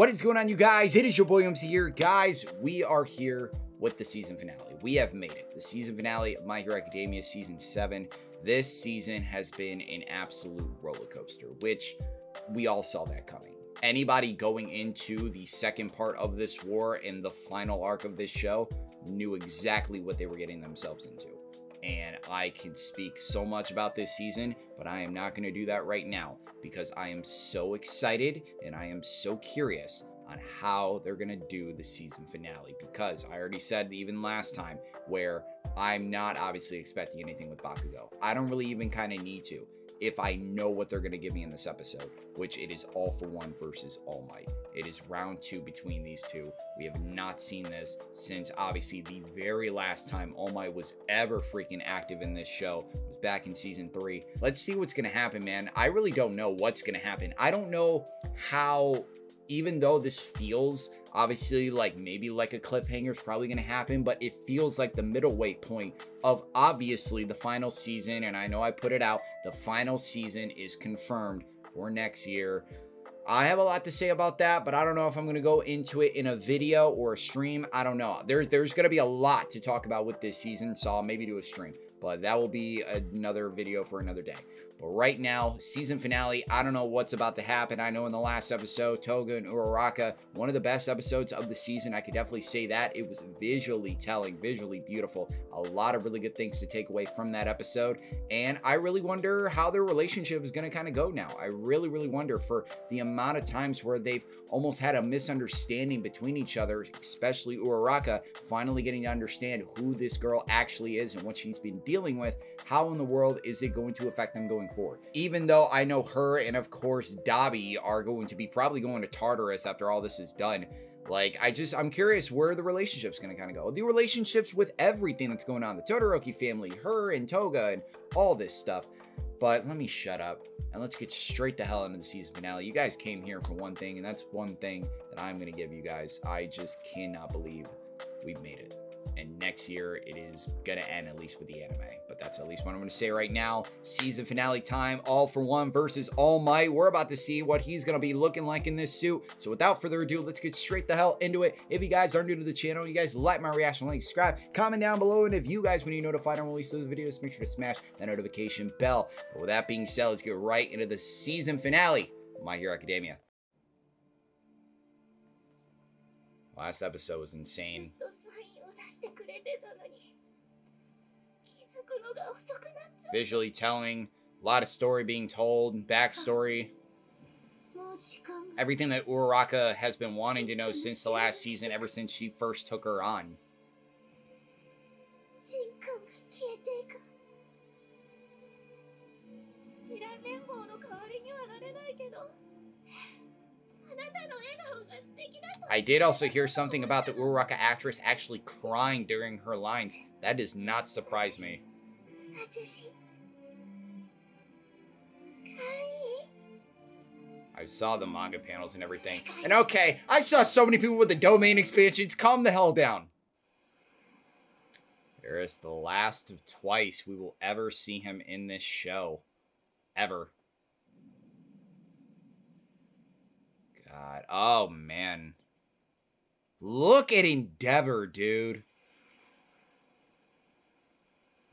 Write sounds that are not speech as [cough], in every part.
What is going on, you guys? It is your boy Omzy here. Guys, we are here with the season finale. We have made it. The season finale of My Hero Academia Season 7. This season has been an absolute roller coaster, which we all saw that coming. Anybody going into the second part of this war and the final arc of this show knew exactly what they were getting themselves into. And I can speak so much about this season, but I am not going to do that right now because I am so excited and I am so curious on how they're going to do the season finale. Because I already said even last time where I'm not obviously expecting anything with Bakugo. I don't really even kind of need to if I know what they're going to give me in this episode, which it is All for One versus All Might. It is round two between these two. We have not seen this since obviously the very last time All Might was ever freaking active in this show was back in season three. Let's see what's going to happen, man. I really don't know what's going to happen. I don't know how, even though this feels Obviously, like maybe like a cliffhanger is probably going to happen, but it feels like the middleweight point of obviously the final season. And I know I put it out, the final season is confirmed for next year. I have a lot to say about that, but I don't know if I'm going to go into it in a video or a stream. I don't know. There, there's going to be a lot to talk about with this season, so I'll maybe do a stream. But that will be another video for another day. But right now, season finale, I don't know what's about to happen. I know in the last episode, Toga and Uraraka, one of the best episodes of the season. I could definitely say that. It was visually telling, visually beautiful. A lot of really good things to take away from that episode. And I really wonder how their relationship is going to kind of go now. I really, really wonder for the amount of times where they've almost had a misunderstanding between each other, especially Uraraka, finally getting to understand who this girl actually is and what she's been dealing with. How in the world is it going to affect them going forward. Even though I know her and of course Dabi are going to be probably going to Tartarus after all this is done. Like, I just, I'm curious where the relationship's gonna kind of go. The relationships with everything that's going on. The Todoroki family, her and Toga and all this stuff. But let me shut up and let's get straight the hell into the season finale. You guys came here for one thing, and that's one thing that I'm gonna give you guys. I just cannot believe we've made it and next year it is gonna end at least with the anime. But that's at least what I'm gonna say right now. Season finale time, all for one versus All Might. We're about to see what he's gonna be looking like in this suit. So without further ado, let's get straight the hell into it. If you guys are new to the channel, you guys like my reaction, like, subscribe, comment down below, and if you guys want to be notified on release those videos, make sure to smash that notification bell. But with that being said, let's get right into the season finale My Hero Academia. Last episode was insane. Visually telling, a lot of story being told, backstory. [laughs] Everything that Uraraka has been wanting to know since the last season, ever since she first took her on. I did also hear something about the Uraraka actress actually crying during her lines. That does not surprise me. I saw the manga panels and everything. And okay, I saw so many people with the domain expansions. Calm the hell down. There is the last of twice we will ever see him in this show. Ever. God. Oh, man. Look at Endeavor, dude.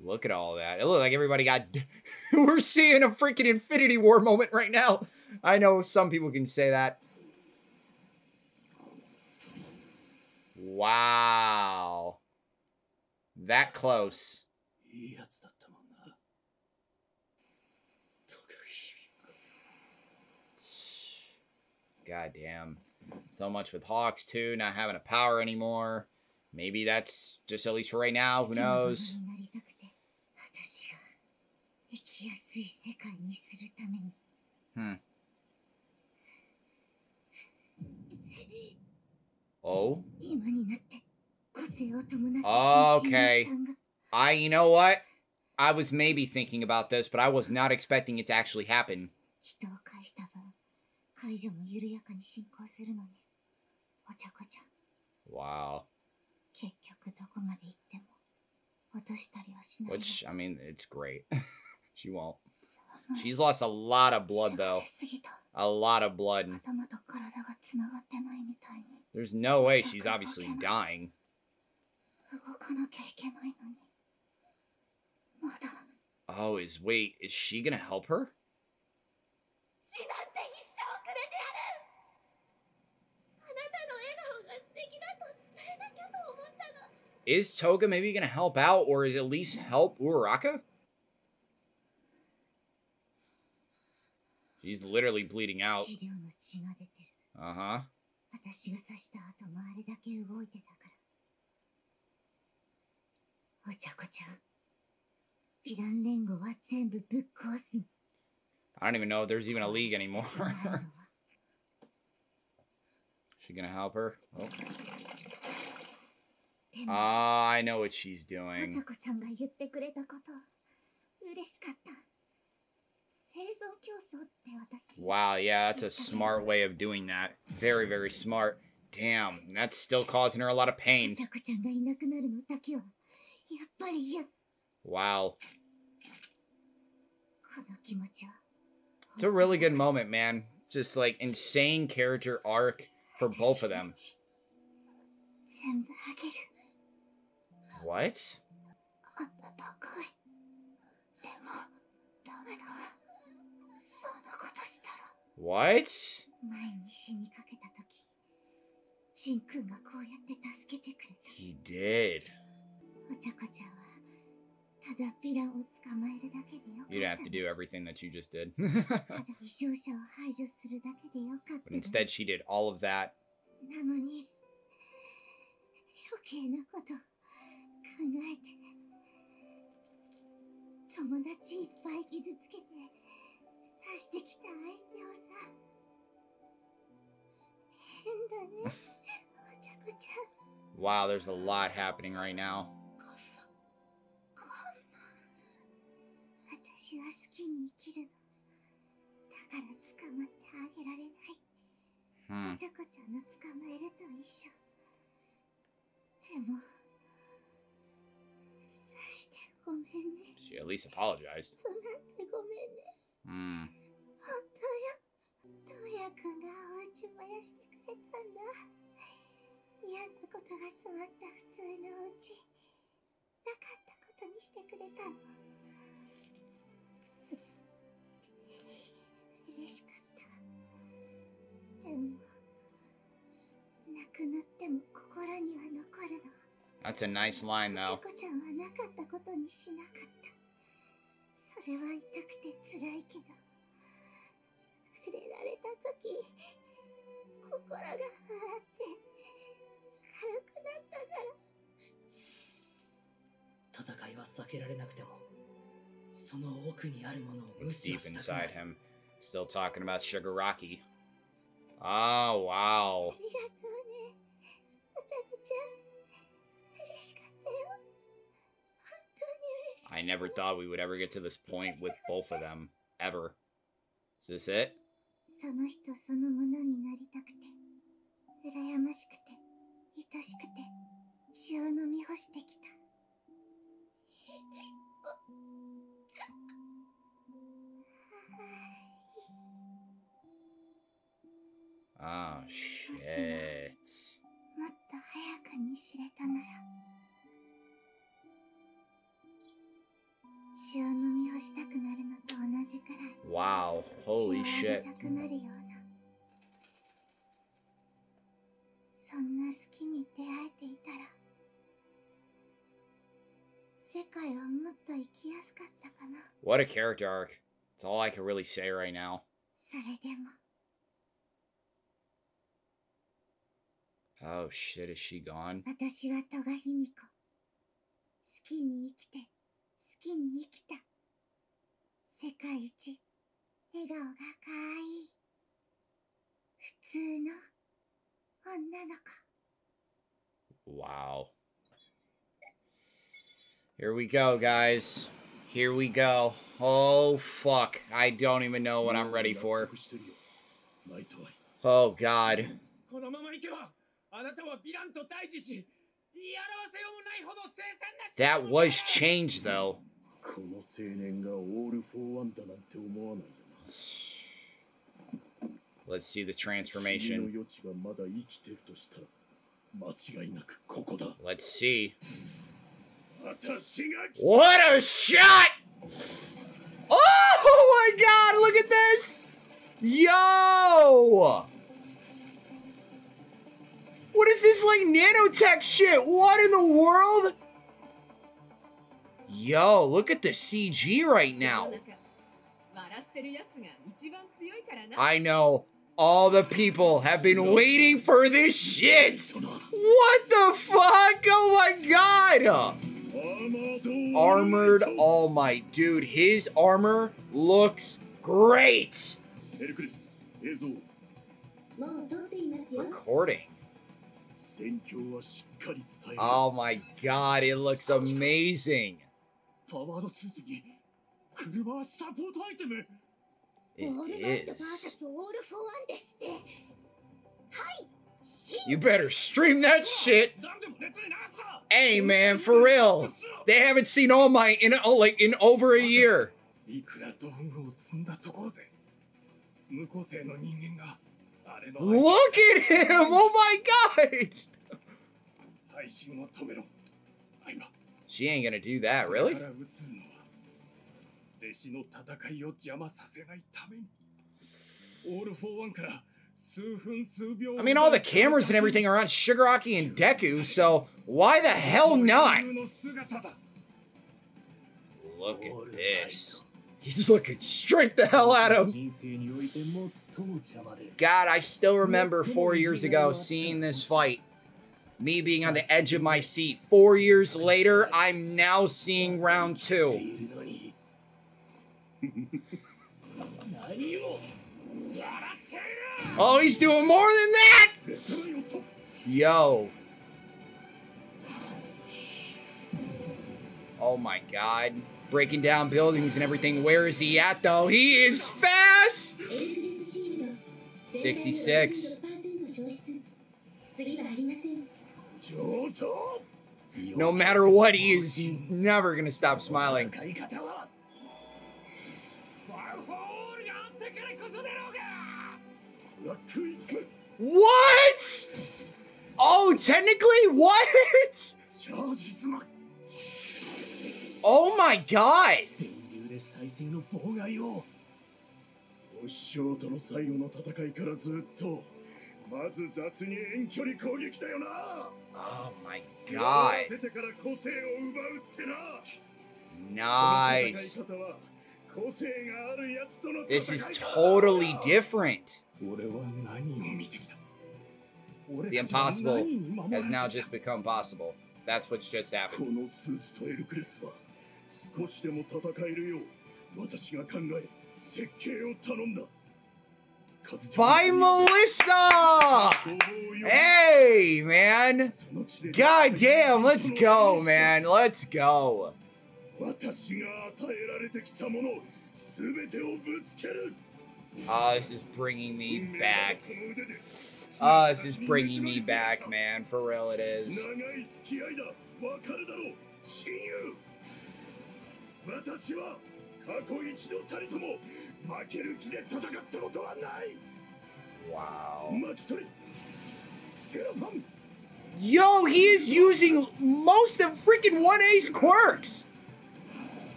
Look at all that. It looked like everybody got... [laughs] We're seeing a freaking Infinity War moment right now. I know some people can say that. Wow. That close. God damn. So much with Hawks too, not having a power anymore. Maybe that's just at least for right now. Who knows? Hmm. Oh. Okay. I, you know what? I was maybe thinking about this, but I was not expecting it to actually happen. Wow. Which, I mean, it's great. [laughs] she won't. She's lost a lot of blood, though. A lot of blood. 頭と体がつながってないみたいに There's no way she's obviously dying. 動かなきゃいけないのにまだ Oh, is wait, is she gonna help her? Is Toga maybe going to help out or at least help Uraraka? She's literally bleeding out. Uh huh. I don't even know if there's even a league anymore. [laughs] Is she gonna help her? Oh. Ah, I know what she's doing. Wow, yeah, that's a smart way of doing that. Very, very smart. Damn, that's still causing her a lot of pain. Wow. It's a really good moment, man. Just like insane character arc for both of them. 全部あげる What? 暖かいでもダメだそんなことしたら What? 前に死にかけた時ジンくんがこうやって助けてくれた He did. お茶子ちゃんはただヴィランを捕まえるだけでよかった You'd have to do everything that you just did. [laughs] ただ異常者を排除するだけでよかった but の instead, she did all of that. なのに余計なこと考 えて友達いっぱい傷つけて刺してきた相手をさ。変だね。Wow, there's a lot happening right now. 私は好きに生きるの。だから捕まってあげられない。Hmm. お茶子ちゃんの捕まえると一緒。でもごめんね。She at least apologized. そうなってごめんね。Hmm. 本当よトウヤくんがお家燃やしてくれたんだ。嫌なことが詰まった普通のお家。なかったことにしてくれたの That's a nice line, though. Deep inside him, still talking about Shigaraki. Oh, wow. I never thought we would ever get to this point with both of them. Ever. Is this it? Oh, shit. もっと早くに知れたなら血を飲み干したくなるのと同じくらい Wow. Holy 血をあ shit. げたくなるようなそんな好きに出会えていたら世界はもっと生きやすかったかな What a character arc. That's all I can really say right now. それでも Oh, shit. Is she gone? 私は戸賀卑弥呼好きに生きて好 きに生きた世界一笑顔がかわいい普通の女の子 Wow. Here we go, guys. Here we go. Oh, fuck. I don't even know what I'm ready for. ナイトアイ Oh, God. このままいけばあなたはヴィランと対峙し言い表せようもないほど凄惨な That was changed, though. この青年がオール・フォー・ワンだなんて思わないよな Let's see the 君の transformation. 余地がまだ生きてるとしたら間違いなくここだ Let's see. 私が来 What a shot! Oh my god, look at this! Yo! What is this like nanotech shit? What in the world? Yo, look at the CG right now. I know. All the people have been waiting for this shit. What the fuck? Oh my god. Armored oh All Might. Dude, his armor looks great. Recording. Oh my god, it looks amazing. パワードスーツに車はサポートアイテム It オールマイト is. VS オールフォーワンですってはい進 You better stream that shit. 何でもネットで流すな Hey man, for real. They haven't seen All Might in oh, like in over a year. いくら道具を積んだところで無個性の人間があれの Look at him! Oh my god! 配信を止めろ相葉 [laughs] She ain't gonna do that, really? I mean, all the cameras and everything are on Shigaraki and Deku, so why the hell not? Look at this. He's looking straight the hell at him. God, I still remember four years ago seeing this fight me being on the edge of my seat. Four years later, I'm now seeing round two. [laughs] oh, he's doing more than that! Yo. Oh my god. Breaking down buildings and everything. Where is he at though? He is fast! 66. No matter what he is, he's never gonna stop smiling. What? Oh, technically, what? Oh my god! [laughs] Oh my やら god. せてから個性を奪うってな Nice. その戦い方は個性があるやつとの This 戦い is だ totally different. 俺は何を見てきた The impossible has now just become possible. That's what's just こ happened. のスーツとエルクレスは少しでも戦えるよう私が考え設計を頼んだ by Melissa. Hey, man. God damn, let's go, man. Let's go. Oh, this is bringing me back. Oh, this is bringing me back, man. For real, it is. 長い付き合いだわかるだろう親友私は過去一度たりとも負ける気で戦ったことはない Wow. 待ち取りセロファン Yo, he is using most of freaking 1A's quirks.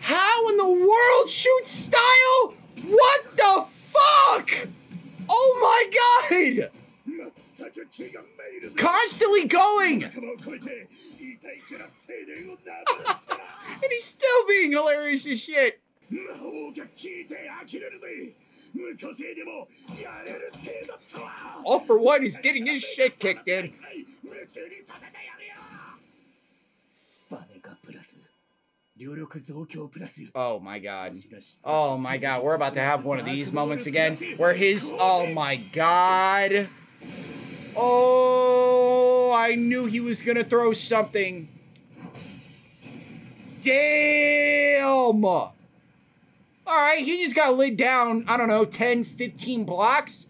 How in the world shoot style? What the fuck? Oh my god! 全く気がめいるぜ Constantly going! 仲[laughs] 間を超えて痛いから青年をなぶってな And he's still being hilarious as shit. 魔法が効いて呆れるぜ無個性でもやれる程度とは All for one, he's getting his shit kicked in. 夢中にさせてやるよバネカプラス両力増強プラス Oh my god. Oh my god, we're about to have one of these moments again where his. Oh my god. Oh, I knew he was gonna throw something. Damn! All right, he just got laid down, I don't know, 10, 15 blocks.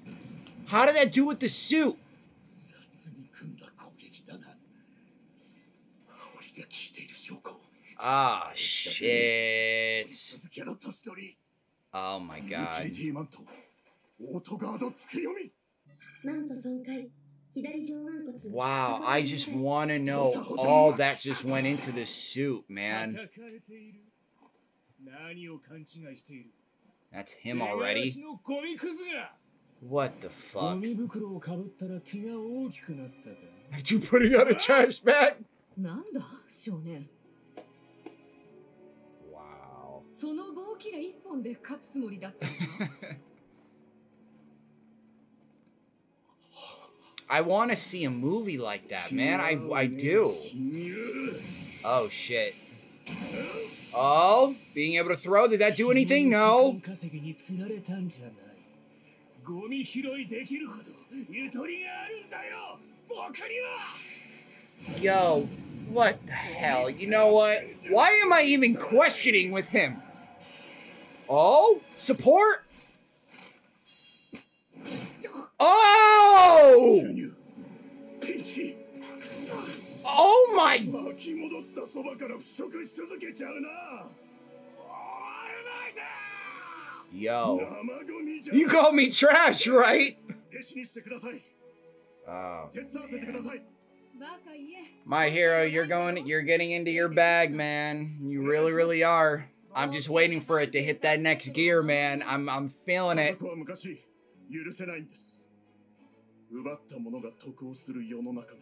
How did that do with the suit? Ah, shit. Oh my god. Wow, I just want to know all that just went into this suit, man. That's him already? What the fuck? Are you putting on a trash bag? Wow. [laughs] I want to see a movie like that, man. I, I do. [laughs] Oh, shit. Oh, being able to throw, did that do anything? No. Yo, what the hell? You know what? Why am I even questioning with him? Oh, support? Oh! 牛乳ピンチ Oh my 巻き戻ったそばから腐食し続けちゃうな終わらないで Yo. 生ゴミじゃ You call me trash, right? 弟子にしてください Oh. 手伝わせてくださいバカ言え My hero, you're going you're getting into your bag, man. You really, really are. I'm just waiting for it to hit that next gear, man. I'm I'm feeling 家 it. 族は昔許せないんです奪ったものが得をする世の中が奪われた人の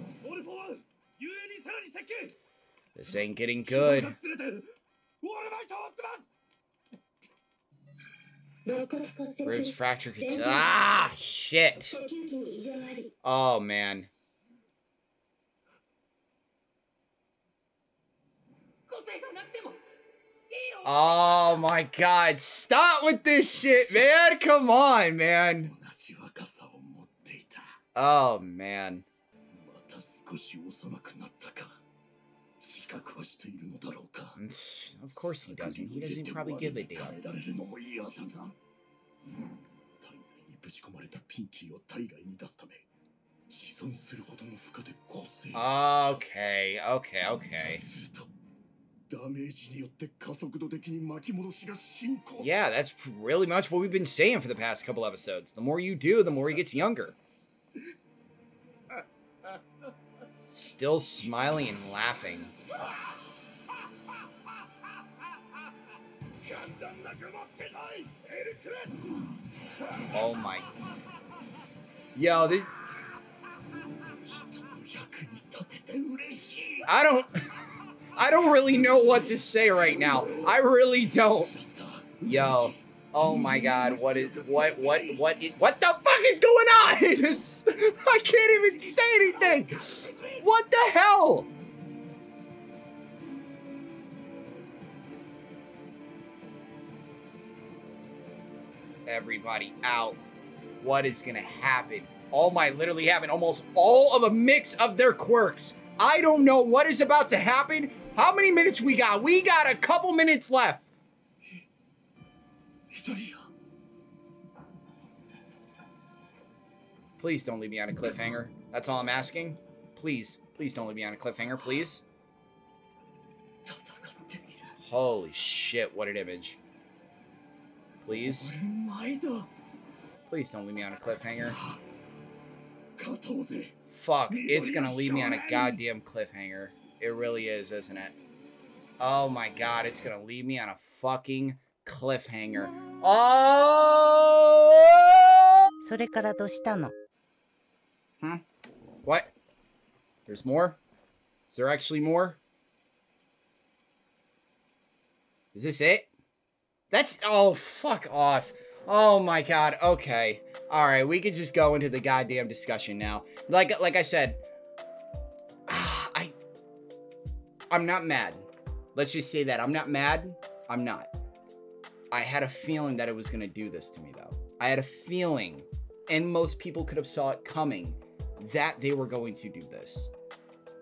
This ain't getting good. Ribs fracture. Ah, shit. Oh, man. Oh my god, stop with this shit, man. Come on, man. Oh man. Oh, また少し幼くなったか自覚はしているのだろうか Of course he doesn't. He doesn't probably give a damn. 耐えられるのも嫌だな体内にぶち込まれたピンキーを体外に出すため自存するほどの負荷で個性を Okay, okay, そう okay. するとダメージによって加速度的に巻き戻しが進行する Yeah, that's really much what we've been saying for the past couple episodes. The more you do, the more he gets younger. Still smiling and laughing. Oh my. Yo, this. I don't. [laughs] I don't really know what to say right now. I really don't. Yo. Oh my god, what is what what what is, what the fuck is going on? [laughs] I can't even say anything. What the hell? Everybody out. What is gonna happen? All my literally happen. Almost all of a mix of their quirks. I don't know what is about to happen. How many minutes we got? We got a couple minutes left. 一人や Please don't leave me on a cliffhanger. That's all I'm asking. Please, please don't leave me on a cliffhanger, please. 戦ってみる Holy shit, what an image. Please, 俺前だ please don't leave me on a cliffhanger. 勝とうぜ Fuck, it's gonna leave me on a goddamn cliffhanger. It really is, isn't it? Oh my god, it's gonna leave me on a fucking cliffhanger. Oh! それからどうしたの What? There's more? Is there actually more? Is this it? That's oh fuck off. Oh my god. Okay. All right, we could just go into the goddamn discussion now. Like like I said, [sighs] I I'm not mad. Let's just say that I'm not mad. I'm not. I had a feeling that it was going to do this to me, though. I had a feeling, and most people could have saw it coming, that they were going to do this.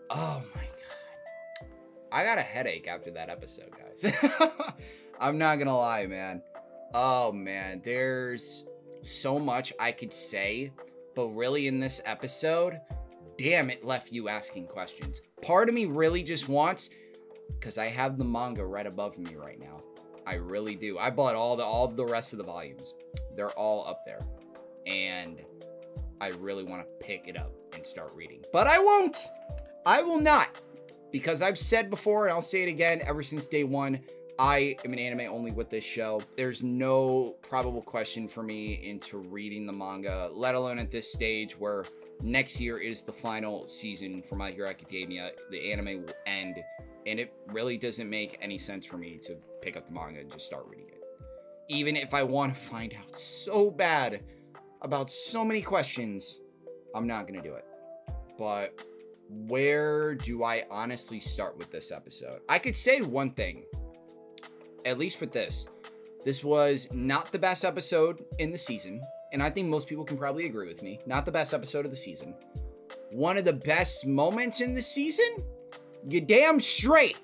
Oh my god. I got a headache after that episode, guys. [laughs] I'm not going to lie, man. Oh man, there's so much I could say, but really in this episode, damn, it left you asking questions. Part of me really just wants, because I have the manga right above me right now. I really do. I bought all the all the rest of the volumes. They're all up there. And I really want to pick it up and start reading. But I won't. I will not. Because I've said before, and I'll say it again, ever since day one, I am an anime only with this show. There's no probable question for me into reading the manga, let alone at this stage where next year is the final season for My Hero Academia. The anime will end, and it really doesn't make any sense for me to pick up the manga and just start reading it. Even if I want to find out so bad about so many questions, I'm not going to do it. But where do I honestly start with this episode? I could say one thing, at least with this. This was not the best episode in the season and I think most people can probably agree with me, not the best episode of the season. One of the best moments in the season? You damn straight.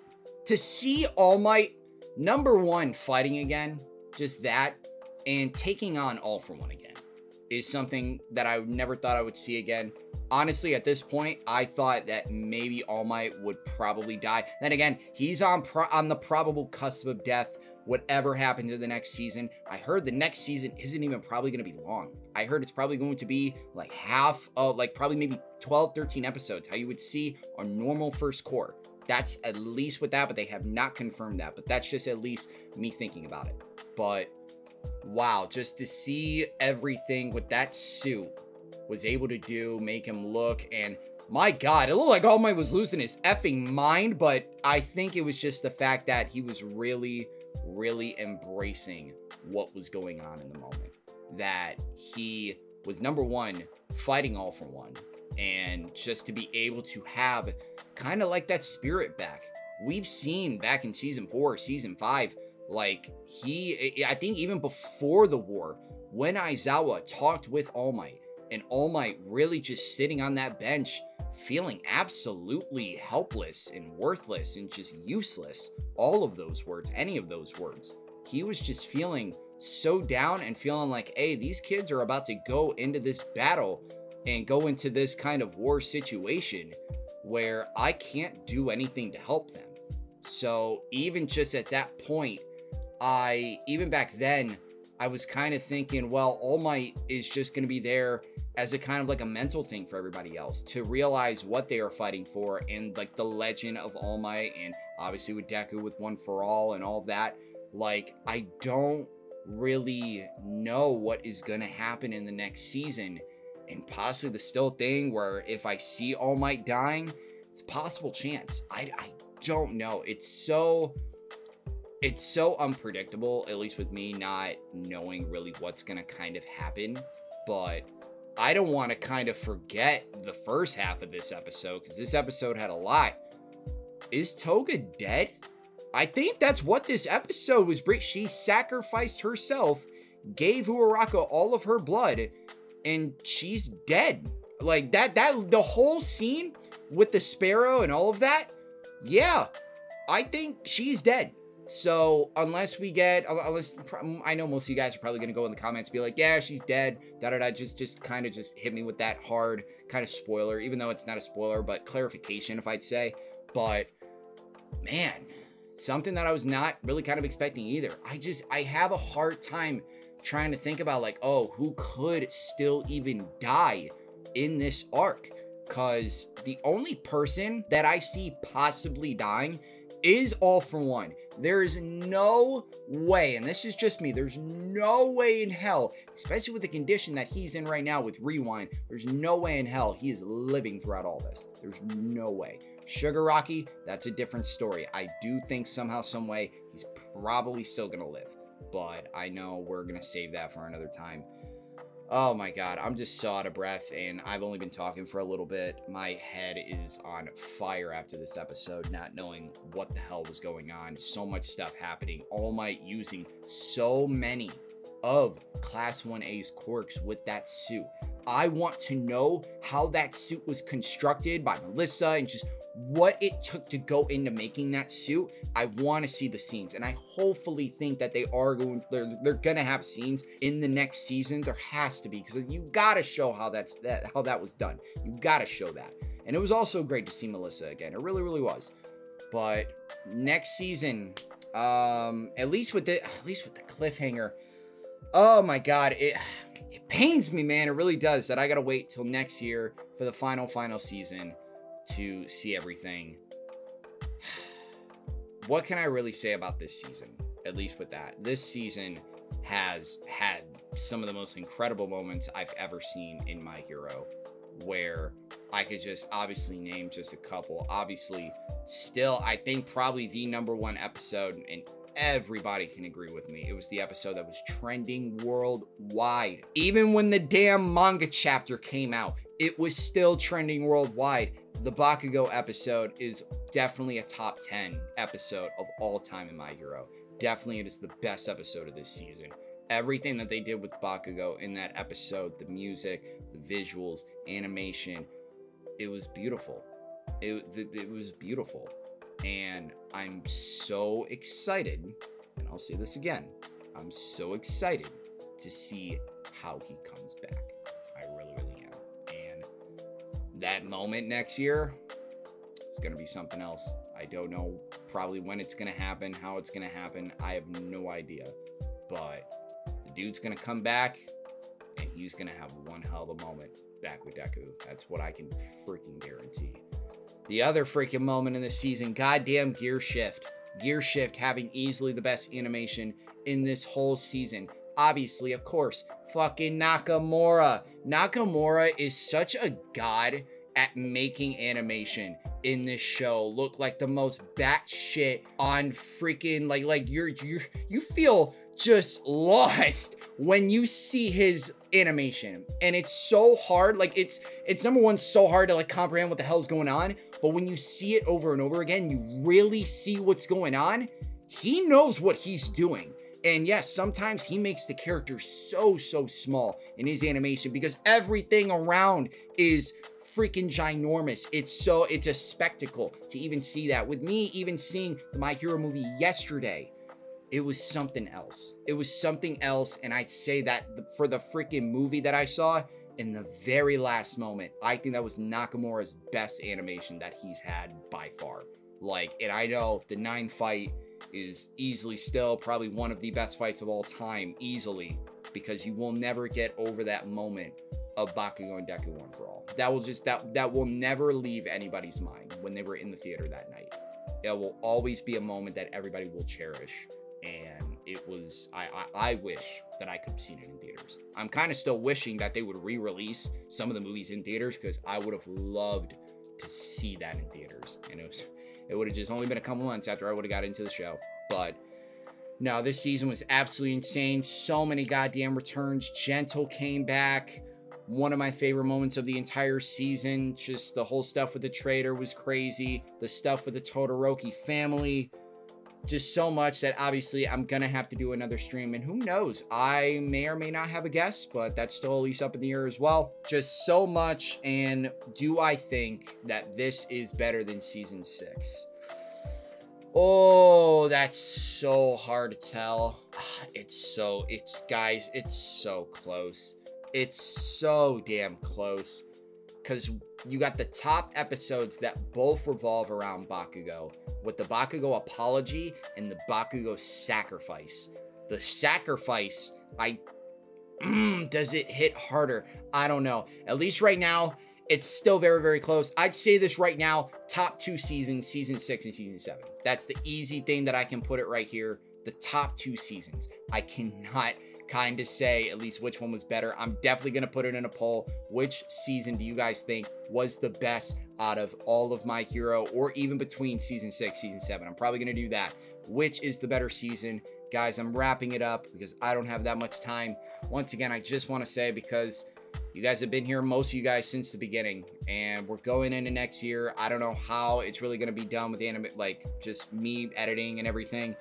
To see All Might, number one, fighting again, just that, and taking on All for One again, is something that I never thought I would see again. Honestly, at this point, I thought that maybe All Might would probably die. Then again, he's on on the probable cusp of death whatever happens in the next season. I heard the next season isn't even probably going to be long. I heard it's probably going to be like half of like probably maybe 12, 13 episodes, how you would see a normal first cour. That's at least with that, but they have not confirmed that. But that's just at least me thinking about it. But wow, just to see everything with that suit was able to do, make him look and my god, it looked like All Might was losing his effing mind, but I think it was just the fact that he was really really embracing what was going on in the moment. That he was number one, fighting all for one, and just to be able to have kind of like that spirit back. We've seen back in season four, season five, like he, I think even before the war, when Aizawa talked with All Might, and All Might really just sitting on that bench feeling absolutely helpless and worthless and just useless. All of those words, any of those words. He was just feeling so down and feeling like, hey, these kids are about to go into this battle and go into this kind of war situation where I can't do anything to help them. So even just at that point, I, even back then, I was kind of thinking, well, All Might is just going to be there as a kind of like a mental thing for everybody else to realize what they are fighting for and like the legend of All Might and obviously with Deku with One for All and all that. Like, I don't really know what is going to happen in the next season. And possibly the still thing where if I see All Might dying, it's a possible chance. I, I don't know. It's so it's so unpredictable, at least with me not knowing really what's gonna kind of happen. But I don't want to kind of forget the first half of this episode because this episode had a lot. Is Toga dead? I think that's what this episode was. She sacrificed herself, gave Uraraka all of her blood, and she's dead. Like that, that the whole scene with the sparrow and all of that. Yeah, I think she's dead. So unless we get, uh, unless I know most of you guys are probably gonna go in the comments be like, yeah, she's dead, da da da. Just, just kind of just hit me with that hard kind of spoiler, even though it's not a spoiler, but clarification, if I'd say. But man, something that I was not really kind of expecting either. I just, I have a hard time trying to think about like, oh, who could still even die in this arc? Cause the only person that I see possibly dying is all for one. There is no way, and this is just me, there's no way in hell, especially with the condition that he's in right now with Rewind, there's no way in hell he is living throughout all this. There's no way. Shigaraki, that's a different story. I do think somehow, some way, he's probably still gonna live. But I know we're gonna save that for another time. Oh my god, I'm just so out of breath and I've only been talking for a little bit. My head is on fire after this episode, not knowing what the hell was going on. So much stuff happening. All Might using so many of Class 1A's quirks with that suit. I want to know how that suit was constructed by Melissa and just what it took to go into making that suit. I want to see the scenes, and I hopefully think that they are going. They're, they're gonna have scenes in the next season. There has to be because you gotta show how that's that how that was done. You gotta show that, and it was also great to see Melissa again. It really, really was. But next season, um, at least with the at least with the cliffhanger. Oh my god, it it pains me, man. It really does that I gotta wait till next year for the final final season to see everything. [sighs] What can I really say about this season? At least with that. This season has had some of the most incredible moments I've ever seen in My Hero, where I could just obviously name just a couple. Obviously, still, I think probably the number one episode, and everybody can agree with me. It was the episode that was trending worldwide. Even when the damn manga chapter came out, it was still trending worldwide the Bakugo episode is definitely a top 10 episode of all time in My Hero. Definitely, it is the best episode of this season. Everything that they did with Bakugo in that episode, the music, the visuals, animation, it was beautiful. It, it was beautiful. And I'm so excited, and I'll say this again I'm so excited to see how he comes back I really, really am. And that moment next year is going to be something else. I don't know probably when it's going to happen, how it's going to happen. I have no idea. But the dude's going to come back and he's going to have one hell of a moment back with Deku. That's what I can freaking guarantee. The other freaking moment in the season, goddamn Gear Shift. Gear Shift having easily the best animation in this whole season. Obviously, of course, fucking Nakamura. Nakamura is such a god at making animation in this show look like the most batshit on freaking like like you're you you feel just lost when you see his animation and it's so hard like it's it's number one so hard to like comprehend what the hell's going on but when you see it over and over again you really see what's going on he knows what he's doing and yes, sometimes he makes the character so, so small in his animation because everything around is freaking ginormous. It's so, it's a spectacle to even see that. With me even seeing the My Hero movie yesterday, it was something else. It was something else. And I'd say that for the freaking movie that I saw, in the very last moment, I think that was Nakamura's best animation that he's had by far. Like, and I know the nine fight is easily still probably one of the best fights of all time, easily, because you will never get over that moment of Bakugo and Deku One for All. That will just that that will never leave anybody's mind when they were in the theater that night. It will always be a moment that everybody will cherish. And it was I I, I wish that I could have seen it in theaters. I'm kind of still wishing that they would re-release some of the movies in theaters because I would have loved to see that in theaters. And it was it would have just only been a couple months after I would have got into the show. But no, this season was absolutely insane. So many goddamn returns. Gentle came back. One of my favorite moments of the entire season. Just the whole stuff with the trader was crazy. The stuff with the Todoroki family just so much that obviously I'm gonna have to do another stream and who knows? I may or may not have a guest but that's still at least up in the air as well. Just so much and do I think that this is better than season six? Oh that's so hard to tell. [sighs] It's so it's guys it's so close. It's so damn close because you got the top episodes that both revolve around Bakugo with the Bakugo apology and the Bakugo sacrifice. The sacrifice, I mm, does it hit harder? I don't know. At least right now, it's still very, very close. I'd say this right now, top two seasons, season six and season seven. That's the easy thing that I can put it right here. The top two seasons. I cannot kind of say at least which one was better. I'm definitely going to put it in a poll. Which season do you guys think was the best out of all of My Hero or even between season six, season seven? I'm probably going to do that. Which is the better season? guys, I'm wrapping it up because I don't have that much time. Once again, I just want to say because you guys have been here, most of you guys, since the beginning, and we're going into next year. I don't know how it's really going to be done with the anime, like just me editing and everything.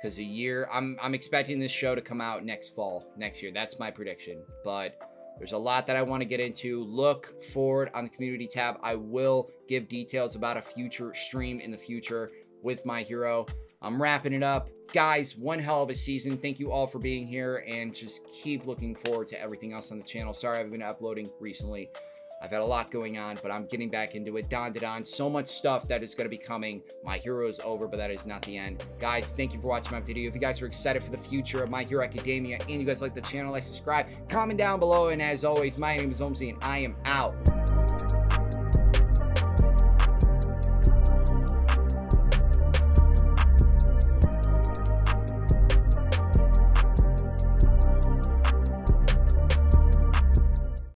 Because a year, I'm I'm expecting this show to come out next fall, next year. That's my prediction. But there's a lot that I want to get into. Look forward on the community tab. I will give details about a future stream in the future with my hero. I'm wrapping it up. Guys, one hell of a season. Thank you all for being here and just keep looking forward to everything else on the channel. Sorry I've been uploading recently. I've had a lot going on, but I'm getting back into it. Dan Da Dan, so much stuff that is going to be coming. My Hero is over, but that is not the end. Guys, thank you for watching my video. If you guys are excited for the future of My Hero Academia and you guys like the channel, like, subscribe, comment down below. And as always, my name is Omzy and I am out.